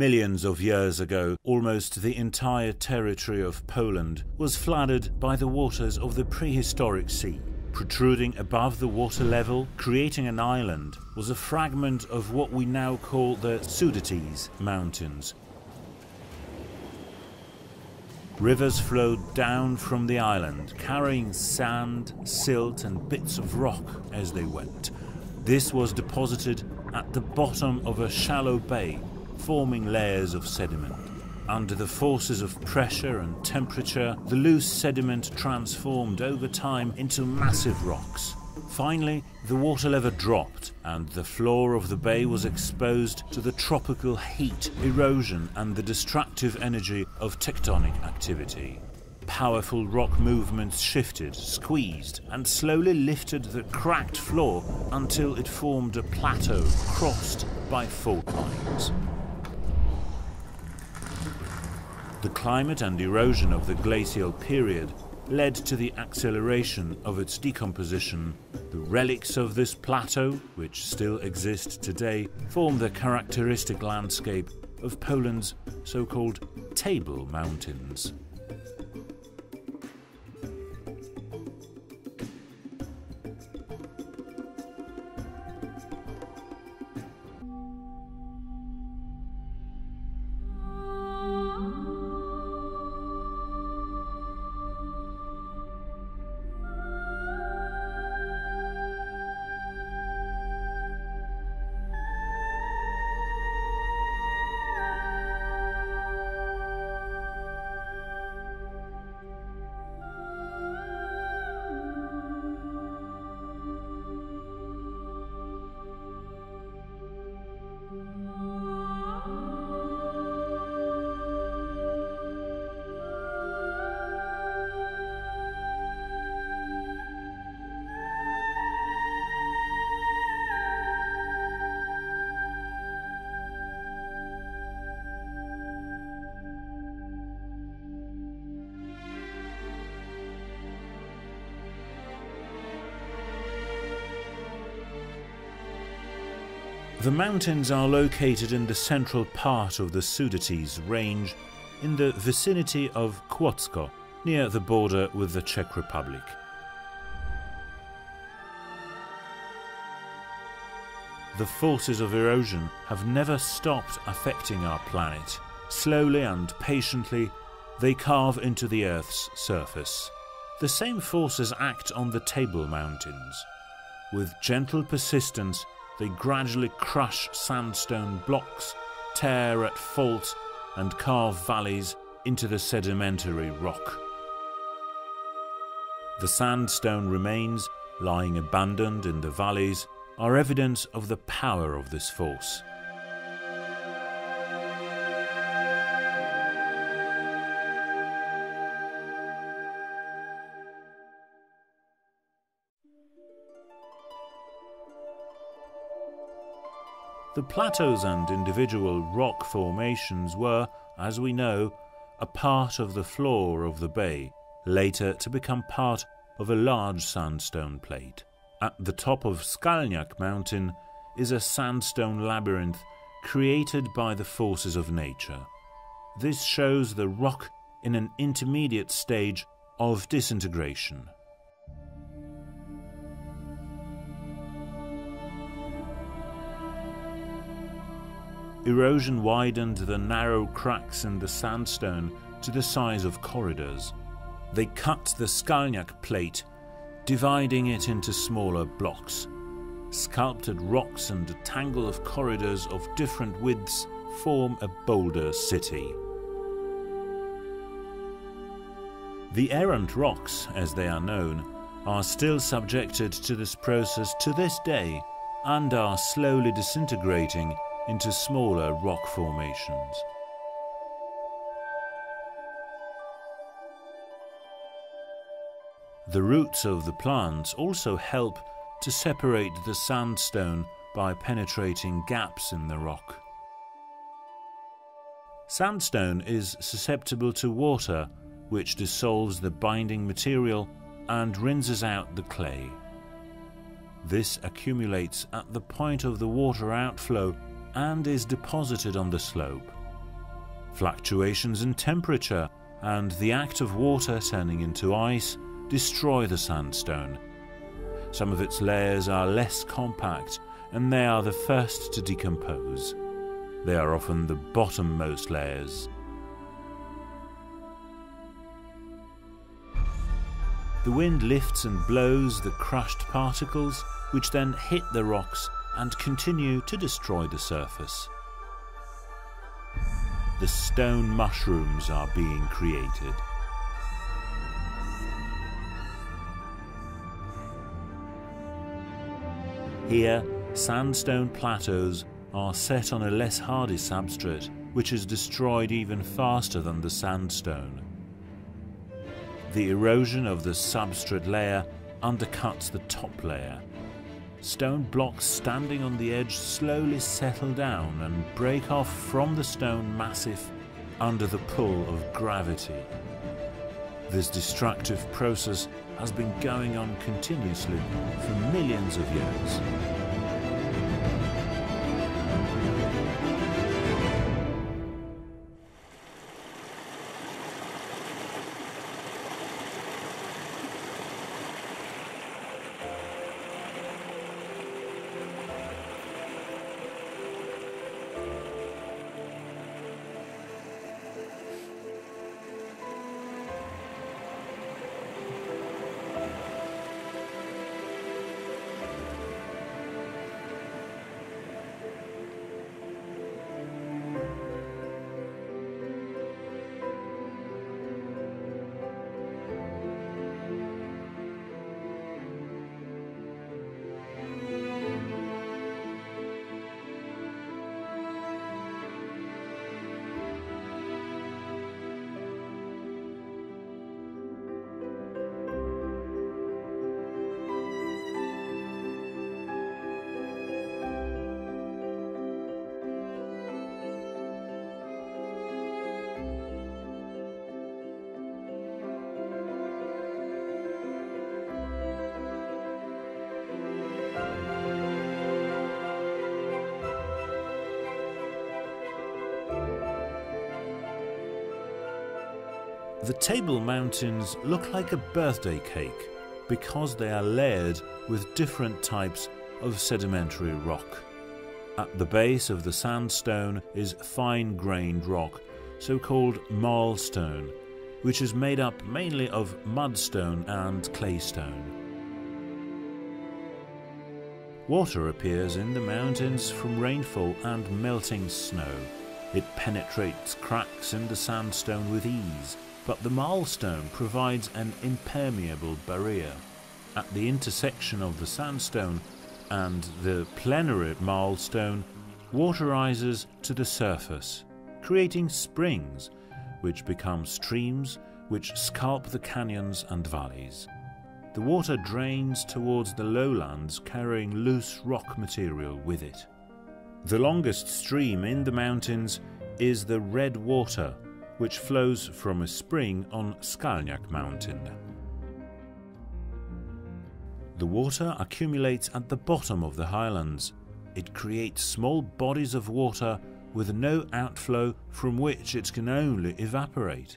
Millions of years ago, almost the entire territory of Poland was flooded by the waters of the prehistoric sea. Protruding above the water level, creating an island, was a fragment of what we now call the Sudetes Mountains. Rivers flowed down from the island, carrying sand, silt, and bits of rock as they went. This was deposited at the bottom of a shallow bay forming layers of sediment. Under the forces of pressure and temperature, the loose sediment transformed over time into massive rocks. Finally, the water level dropped and the floor of the bay was exposed to the tropical heat, erosion, and the destructive energy of tectonic activity. Powerful rock movements shifted, squeezed, and slowly lifted the cracked floor until it formed a plateau crossed by fault lines. The climate and erosion of the glacial period led to the acceleration of its decomposition. The relics of this plateau, which still exist today, form the characteristic landscape of Poland's so-called Table Mountains. The mountains are located in the central part of the Sudetes range in the vicinity of Kłodzko, near the border with the Czech Republic. The forces of erosion have never stopped affecting our planet. Slowly and patiently, they carve into the Earth's surface. The same forces act on the Table Mountains. With gentle persistence, they gradually crush sandstone blocks, tear at fault, and carve valleys into the sedimentary rock. The sandstone remains, lying abandoned in the valleys, are evidence of the power of this force. The plateaus and individual rock formations were, as we know, a part of the floor of the bay, later to become part of a large sandstone plate. At the top of Skalniak mountain is a sandstone labyrinth created by the forces of nature. This shows the rock in an intermediate stage of disintegration. Erosion widened the narrow cracks in the sandstone to the size of corridors. They cut the Skalniak plate, dividing it into smaller blocks. Sculpted rocks and a tangle of corridors of different widths form a boulder city. The errant rocks, as they are known, are still subjected to this process to this day and are slowly disintegrating into smaller rock formations. The roots of the plants also help to separate the sandstone by penetrating gaps in the rock. Sandstone is susceptible to water, which dissolves the binding material and rinses out the clay. This accumulates at the point of the water outflow and is deposited on the slope. Fluctuations in temperature and the act of water turning into ice destroy the sandstone. Some of its layers are less compact and they are the first to decompose. They are often the bottommost layers. The wind lifts and blows the crushed particles, which then hit the rocks and continue to destroy the surface. The stone mushrooms are being created. Here, sandstone plateaus are set on a less hardy substrate, which is destroyed even faster than the sandstone. The erosion of the substrate layer undercuts the top layer. Stone blocks standing on the edge slowly settle down and break off from the stone massif under the pull of gravity. This destructive process has been going on continuously for millions of years. The Table Mountains look like a birthday cake because they are layered with different types of sedimentary rock. At the base of the sandstone is fine-grained rock, so-called marlstone, which is made up mainly of mudstone and claystone. Water appears in the mountains from rainfall and melting snow. It penetrates cracks in the sandstone with ease but the marlstone provides an impermeable barrier. At the intersection of the sandstone and the plenerite marlstone, water rises to the surface, creating springs, which become streams which sculpt the canyons and valleys. The water drains towards the lowlands carrying loose rock material with it. The longest stream in the mountains is the Red Water which flows from a spring on Skalniak mountain. The water accumulates at the bottom of the highlands. It creates small bodies of water with no outflow from which it can only evaporate.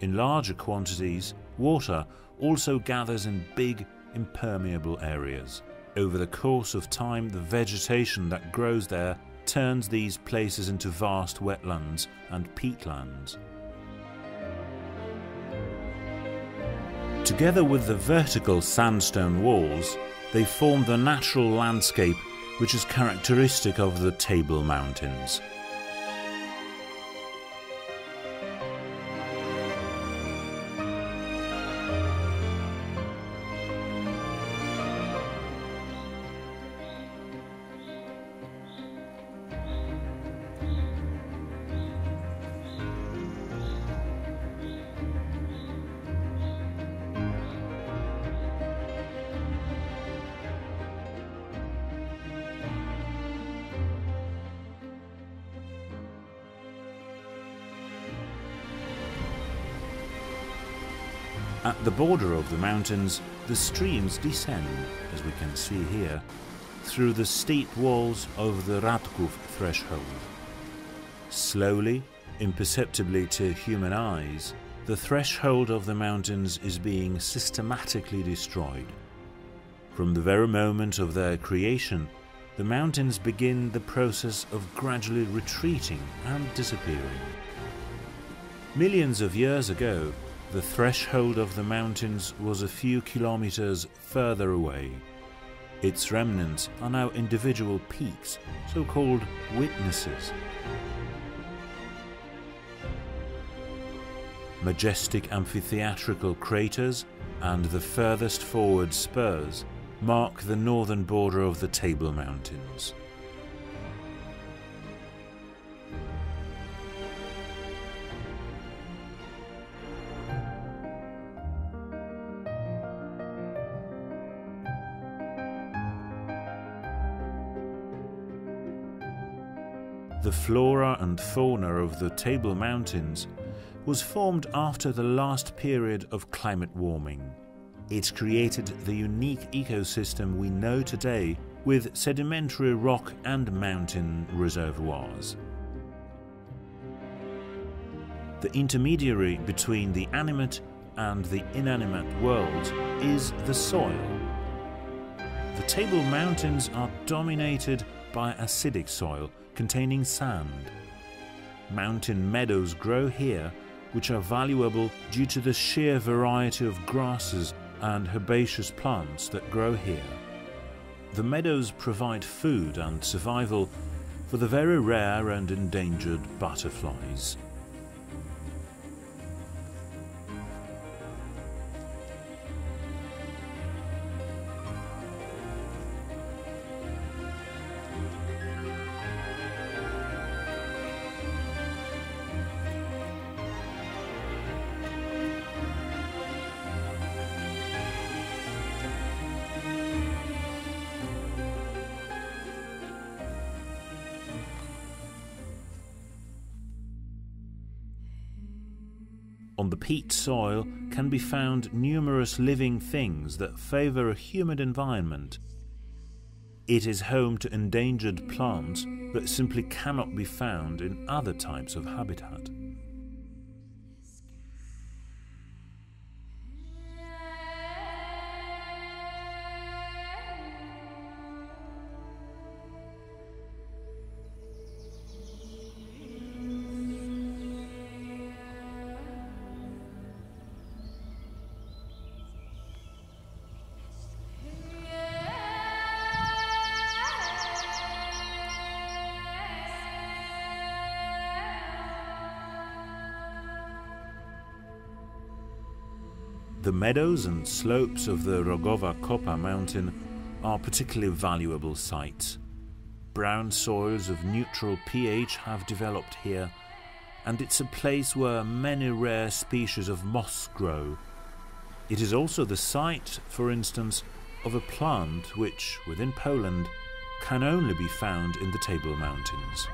In larger quantities, water also gathers in big, impermeable areas. Over the course of time, the vegetation that grows there turns these places into vast wetlands and peatlands. Together with the vertical sandstone walls, they form the natural landscape which is characteristic of the Table Mountains. The border of the mountains, the streams descend, as we can see here, through the steep walls of the Radków threshold. Slowly, imperceptibly to human eyes, the threshold of the mountains is being systematically destroyed. From the very moment of their creation, the mountains begin the process of gradually retreating and disappearing. Millions of years ago, the threshold of the mountains was a few kilometers further away. Its remnants are now individual peaks, so called witnesses. Majestic amphitheatrical craters and the furthest forward spurs mark the northern border of the Table Mountains. Flora and fauna of the Table Mountains was formed after the last period of climate warming. It created the unique ecosystem we know today with sedimentary rock and mountain reservoirs. The intermediary between the animate and the inanimate world is the soil. The Table Mountains are dominated by acidic soil containing sand. Mountain meadows grow here, which are valuable due to the sheer variety of grasses and herbaceous plants that grow here. The meadows provide food and survival for the very rare and endangered butterflies. On the peat soil can be found numerous living things that favour a humid environment. It is home to endangered plants that simply cannot be found in other types of habitat. The meadows and slopes of the Rogowa Kopa mountain are particularly valuable sites. Brown soils of neutral pH have developed here, and it's a place where many rare species of moss grow. It is also the site, for instance, of a plant which, within Poland, can only be found in the Table Mountains.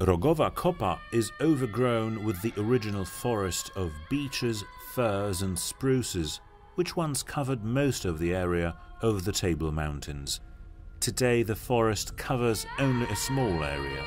Rogowa Kopa is overgrown with the original forest of beeches, firs and spruces, which once covered most of the area of the Table Mountains. Today the forest covers only a small area.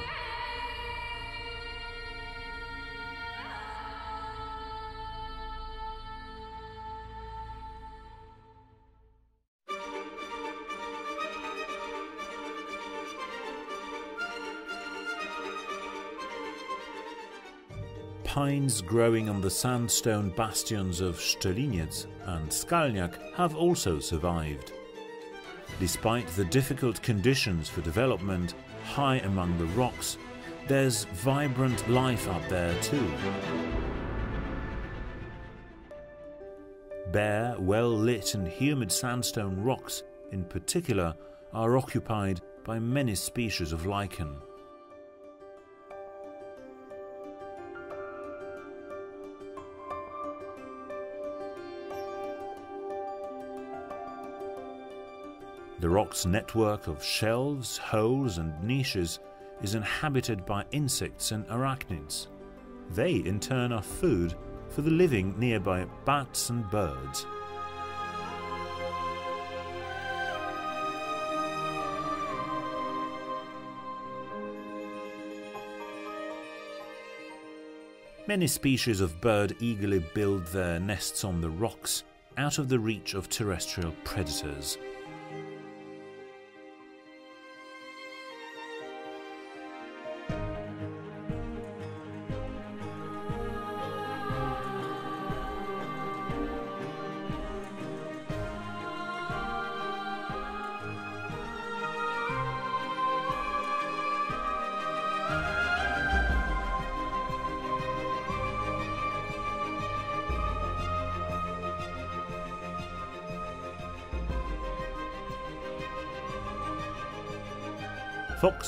Pines growing on the sandstone bastions of Szczeliniec and Skalniak have also survived. Despite the difficult conditions for development high among the rocks, there's vibrant life up there too. Bare, well lit and humid sandstone rocks, in particular, are occupied by many species of lichen. The rock's network of shelves, holes, and niches is inhabited by insects and arachnids. They, in turn, are food for the living nearby bats and birds. Many species of bird eagerly build their nests on the rocks, out of the reach of terrestrial predators.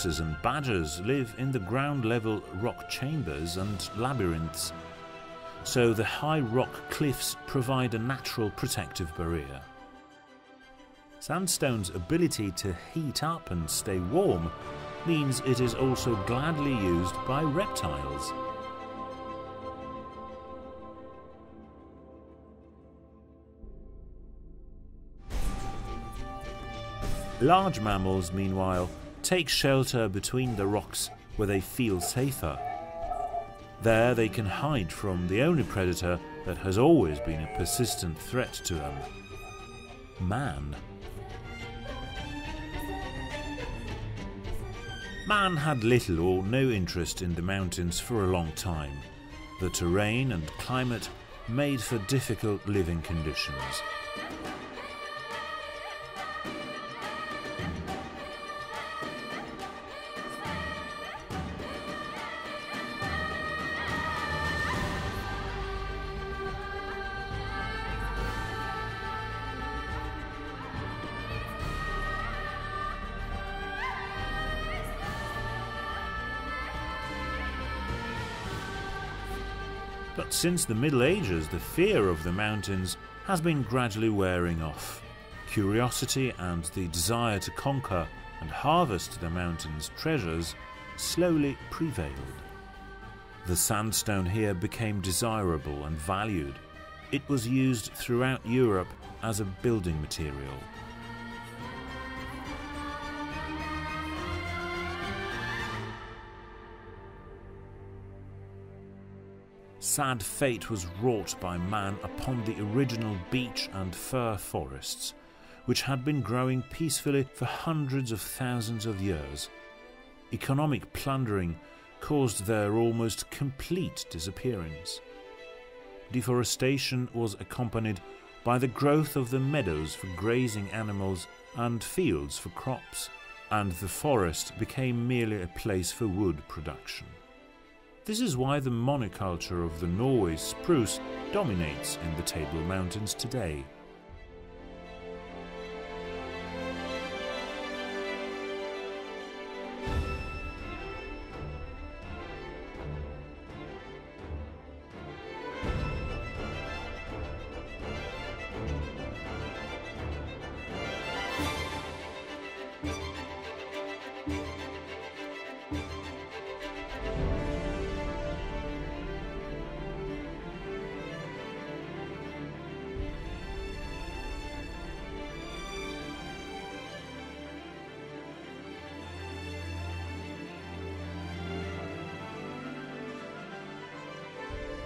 Foxes and badgers live in the ground level rock chambers and labyrinths, so the high rock cliffs provide a natural protective barrier. Sandstone's ability to heat up and stay warm means it is also gladly used by reptiles. Large mammals, meanwhile, take shelter between the rocks where they feel safer. There they can hide from the only predator that has always been a persistent threat to them man. Man had little or no interest in the mountains for a long time. The terrain and climate made for difficult living conditions. Since the Middle Ages, the fear of the mountains has been gradually wearing off. Curiosity and the desire to conquer and harvest the mountain's treasures slowly prevailed. The sandstone here became desirable and valued. It was used throughout Europe as a building material. Sad fate was wrought by man upon the original beech and fir forests, which had been growing peacefully for hundreds of thousands of years. Economic plundering caused their almost complete disappearance. Deforestation was accompanied by the growth of the meadows for grazing animals and fields for crops, and the forest became merely a place for wood production. This is why the monoculture of the Norway spruce dominates in the Table Mountains today.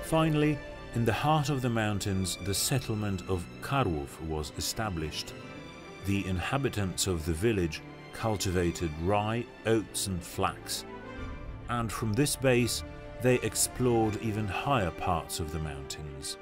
Finally, in the heart of the mountains, the settlement of Karłów was established. The inhabitants of the village cultivated rye, oats, and flax, and from this base they explored even higher parts of the mountains.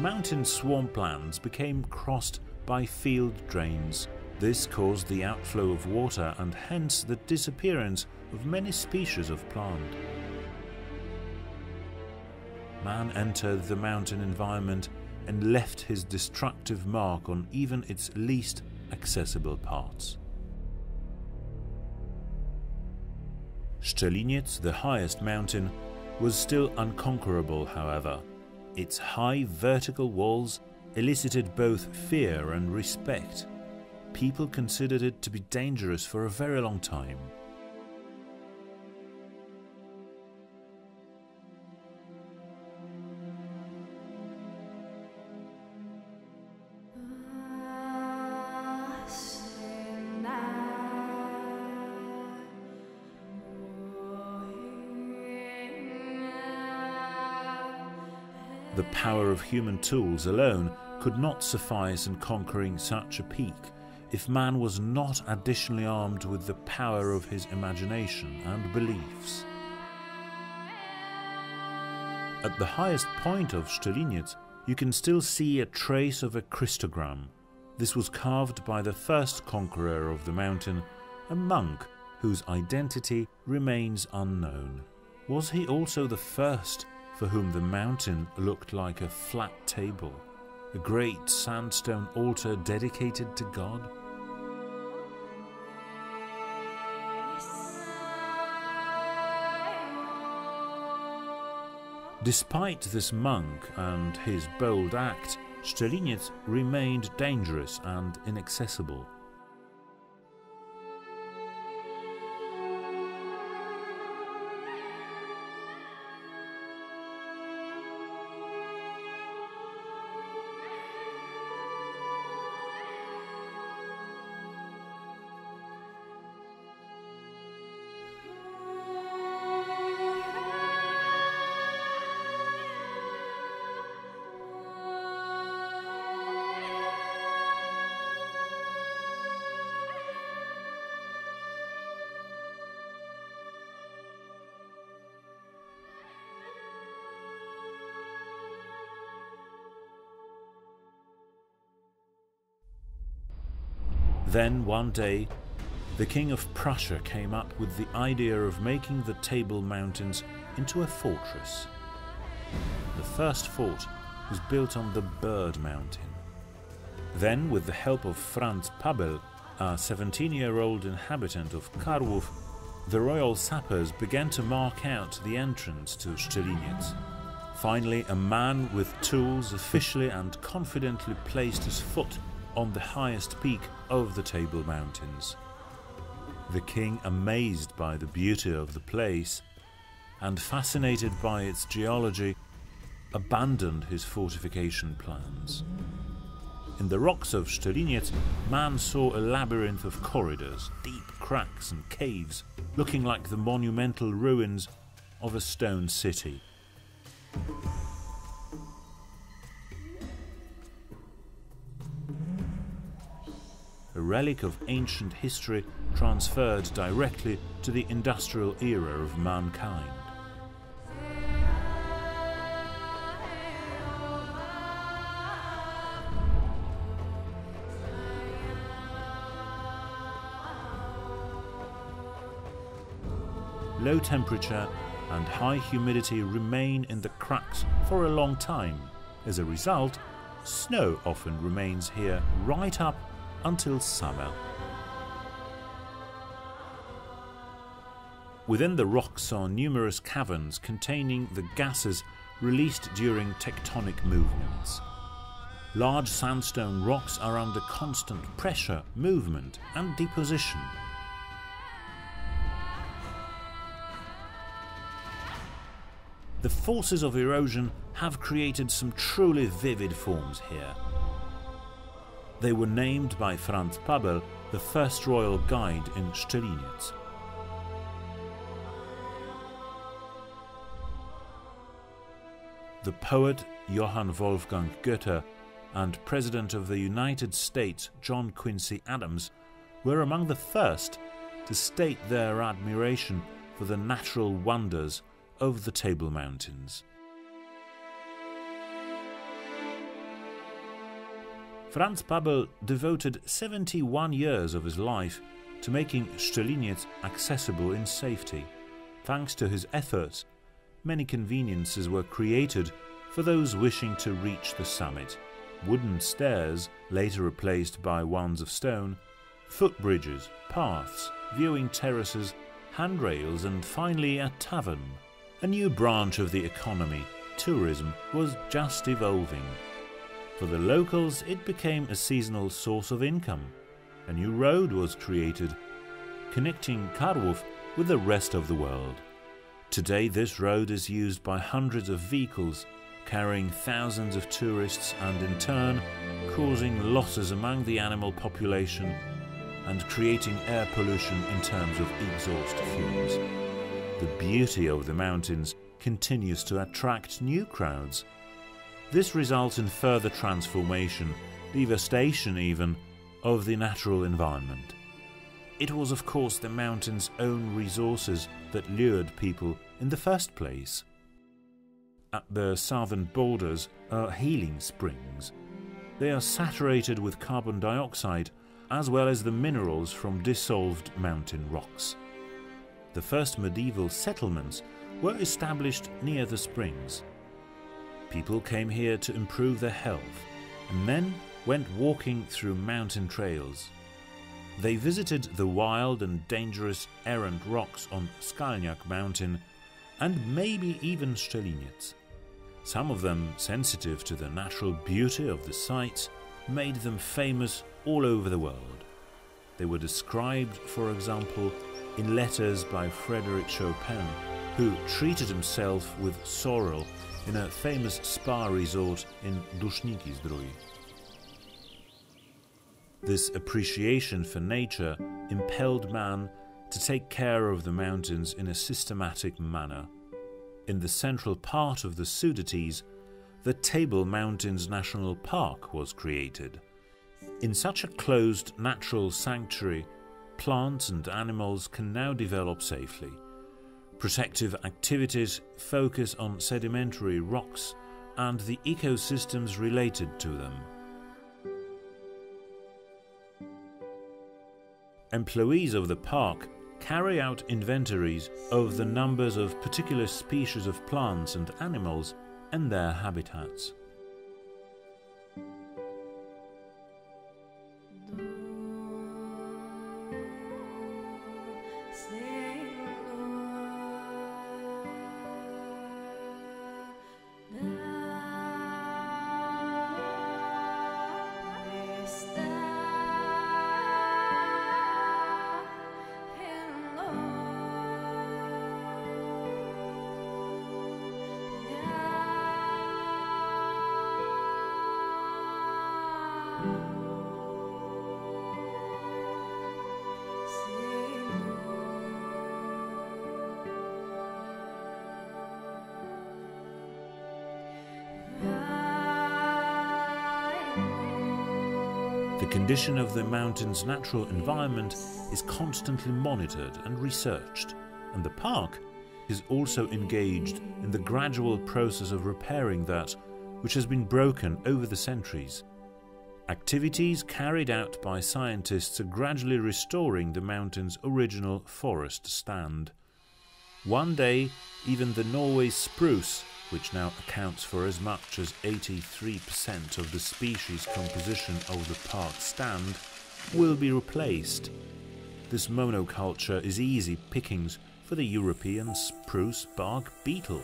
Mountain swamplands became crossed by field drains. This caused the outflow of water and hence the disappearance of many species of plant. Man entered the mountain environment and left his destructive mark on even its least accessible parts. Szczeliniec, the highest mountain, was still unconquerable, however, its high vertical walls elicited both fear and respect. people considered it to be dangerous for a very long time. Power of human tools alone could not suffice in conquering such a peak if man was not additionally armed with the power of his imagination and beliefs. At the highest point of Szczeliniec, you can still see a trace of a Christogram. This was carved by the first conqueror of the mountain, a monk whose identity remains unknown. Was he also the first for whom the mountain looked like a flat table, a great sandstone altar dedicated to God? Despite this monk and his bold act, Szczeliniec remained dangerous and inaccessible. Then one day, the King of Prussia came up with the idea of making the Table Mountains into a fortress. The first fort was built on the Bird Mountain. Then, with the help of Franz Pabel, a 17-year-old inhabitant of Karłów, the royal sappers began to mark out the entrance to Szczeliniec. Finally, a man with tools officially and confidently placed his foot on the highest peak of the Table Mountains. The king, amazed by the beauty of the place and fascinated by its geology, abandoned his fortification plans. In the rocks of Szczeliniec, man saw a labyrinth of corridors, deep cracks and caves, looking like the monumental ruins of a stone city. Relic of ancient history transferred directly to the industrial era of mankind. Low temperature and high humidity remain in the cracks for a long time. As a result, snow often remains here right up until summer. Within the rocks are numerous caverns containing the gases released during tectonic movements. Large sandstone rocks are under constant pressure, movement and deposition. The forces of erosion have created some truly vivid forms here. They were named by Franz Pabel the first royal guide in Szczeliniec. The poet Johann Wolfgang Goethe and President of the United States John Quincy Adams were among the first to state their admiration for the natural wonders of the Table Mountains. Franz Pabel devoted 71 years of his life to making Szczeliniec accessible in safety. Thanks to his efforts, many conveniences were created for those wishing to reach the summit. Wooden stairs, later replaced by ones of stone, footbridges, paths, viewing terraces, handrails and finally a tavern. A new branch of the economy, tourism, was just evolving. For the locals, it became a seasonal source of income. a new road was created, connecting Karłów with the rest of the world. Today, this road is used by hundreds of vehicles, carrying thousands of tourists and in turn causing losses among the animal population and creating air pollution in terms of exhaust fumes. The beauty of the mountains continues to attract new crowds. This results in further transformation, devastation even, of the natural environment. It was, of course, the mountain's own resources that lured people in the first place. At the southern borders are healing springs. They are saturated with carbon dioxide as well as the minerals from dissolved mountain rocks. The first medieval settlements were established near the springs. People came here to improve their health and then went walking through mountain trails they visited the wild and dangerous errant rocks on Skalniak mountain and maybe even Szczeliniec. Some of them, sensitive to the natural beauty of the sites, made them famous all over the world. They were described, for example, in letters by Frédéric Chopin, who treated himself with sorrel in a famous spa resort in Duszniki Zdrój. This appreciation for nature impelled man to take care of the mountains in a systematic manner. In the central part of the Sudetes, the Table Mountains National Park was created. In such a closed natural sanctuary, plants and animals can now develop safely. Protective activities focus on sedimentary rocks and the ecosystems related to them. employees of the park carry out inventories of the numbers of particular species of plants and animals and their habitats. Condition of the mountain's natural environment is constantly monitored and researched, and the park is also engaged in the gradual process of repairing that which has been broken over the centuries. Activities carried out by scientists are gradually restoring the mountain's original forest stand. One day, even the Norway spruce which now accounts for as much as 83% of the species composition of the park stand, will be replaced. This monoculture is easy pickings for the European spruce bark beetle.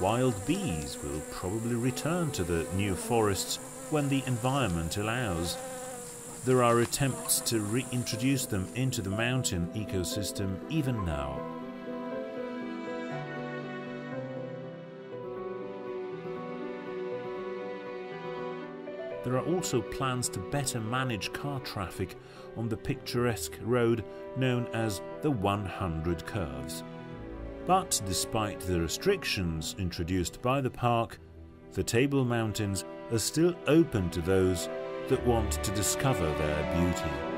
Wild bees will probably return to the new forests when the environment allows. There are attempts to reintroduce them into the mountain ecosystem even now. There are also plans to better manage car traffic on the picturesque road known as the 100 Curves. But despite the restrictions introduced by the park, the Table Mountains are still open to those that want to discover their beauty.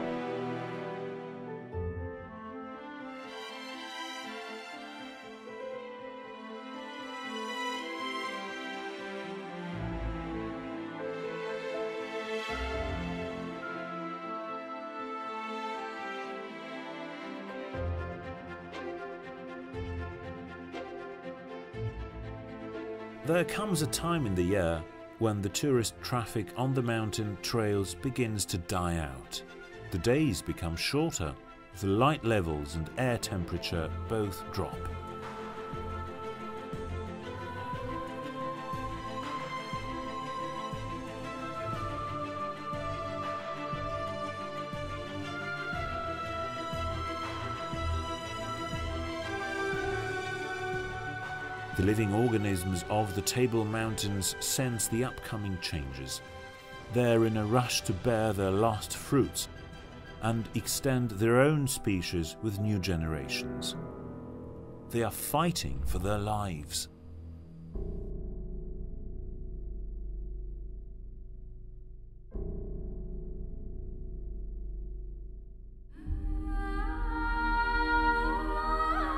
Comes a time in the year when the tourist traffic on the mountain trails begins to die out. The days become shorter, the light levels and air temperature both drop. Living organisms of the Table Mountains sense the upcoming changes. They're in a rush to bear their last fruits and extend their own species with new generations. They are fighting for their lives.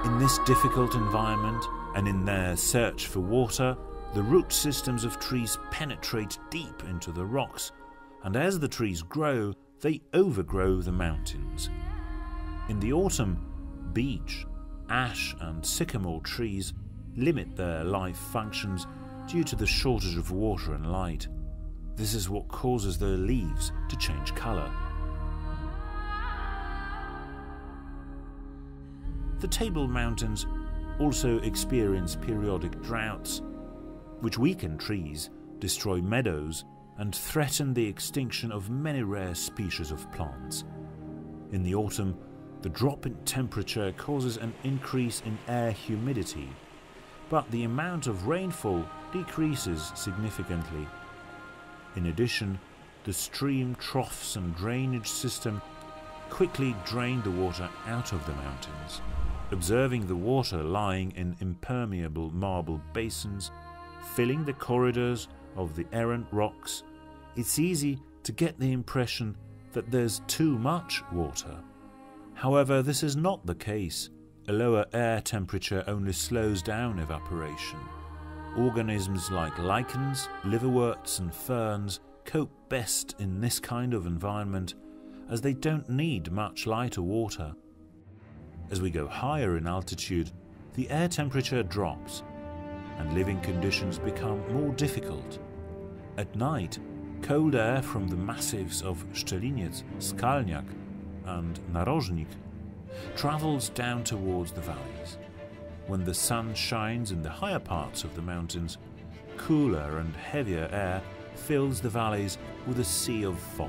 In this difficult environment and in their search for water, the root systems of trees penetrate deep into the rocks, and as the trees grow, they overgrow the mountains. In the autumn, beech, ash, and sycamore trees limit their life functions due to the shortage of water and light. This is what causes their leaves to change colour. The Table Mountains also experience periodic droughts, which weaken trees, destroy meadows, and threaten the extinction of many rare species of plants. In the autumn, the drop in temperature causes an increase in air humidity, but the amount of rainfall decreases significantly. In addition, the stream troughs and drainage system quickly drain the water out of the mountains observing the water lying in impermeable marble basins, filling the corridors of the errant rocks, it's easy to get the impression that there's too much water. However, this is not the case. A lower air temperature only slows down evaporation. Organisms like lichens, liverworts, and ferns cope best in this kind of environment as they don't need much lighter water. As we go higher in altitude, the air temperature drops and living conditions become more difficult. At night, cold air from the massives of Szczeliniec, Skalniak and Narożnik travels down towards the valleys. When the sun shines in the higher parts of the mountains, cooler and heavier air fills the valleys with a sea of fog.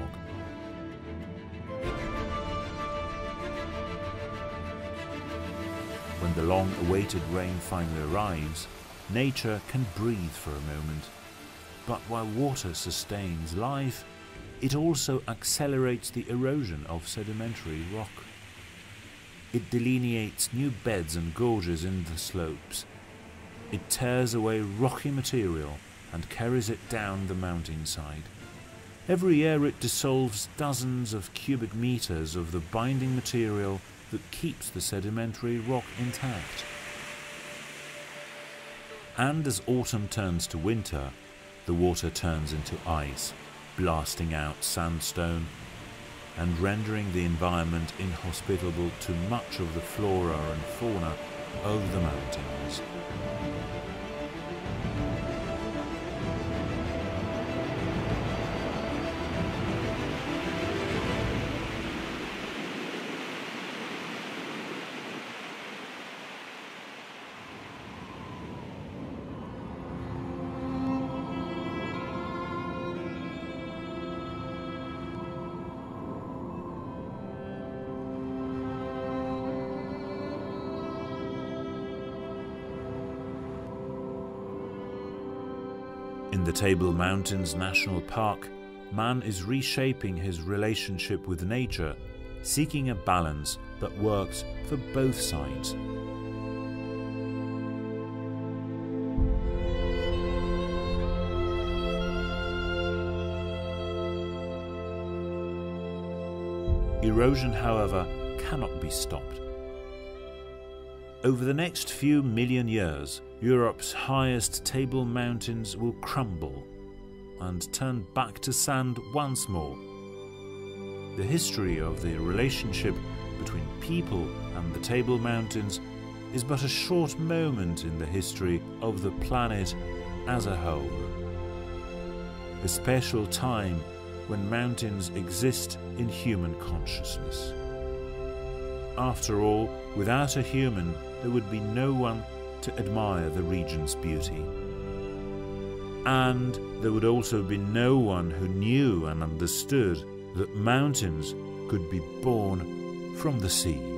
When the long awaited rain finally arrives, nature can breathe for a moment. But while water sustains life, it also accelerates the erosion of sedimentary rock. It delineates new beds and gorges in the slopes. It tears away rocky material and carries it down the mountainside. Every year it dissolves dozens of cubic meters of the binding material that keeps the sedimentary rock intact. And as autumn turns to winter, the water turns into ice, blasting out sandstone and rendering the environment inhospitable to much of the flora and fauna of the mountains. In the Table Mountains National Park, man is reshaping his relationship with nature, seeking a balance that works for both sides. Erosion, however, cannot be stopped. Over the next few million years, Europe's highest table mountains will crumble and turn back to sand once more. The history of the relationship between people and the Table Mountains is but a short moment in the history of the planet as a whole. A special time when mountains exist in human consciousness. After all, without a human, there would be no one to admire the region's beauty. And there would also be no one who knew and understood that mountains could be born from the sea.